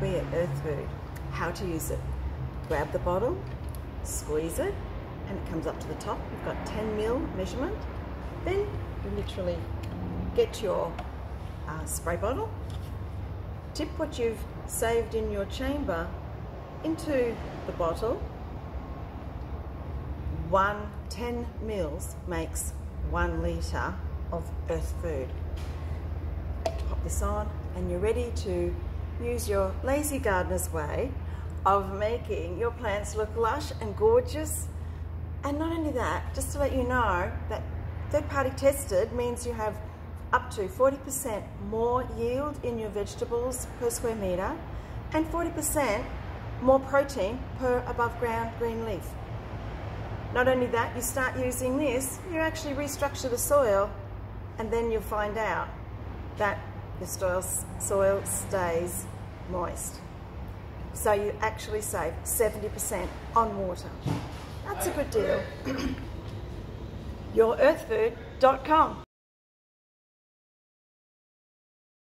be it earth food. How to use it. Grab the bottle, squeeze it, and it comes up to the top. You've got 10 mil measurement. Then you literally get your uh, spray bottle, tip what you've saved in your chamber into the bottle. One 10 mils makes one litre of earth food. Pop this on and you're ready to use your lazy gardener's way of making your plants look lush and gorgeous. And not only that, just to let you know that third party tested means you have up to 40% more yield in your vegetables per square metre and 40% more protein per above ground green leaf. Not only that, you start using this, you actually restructure the soil and then you'll find out that soil, soil stays moist. So you actually save 70% on water. That's a good deal. YourEarthfood.com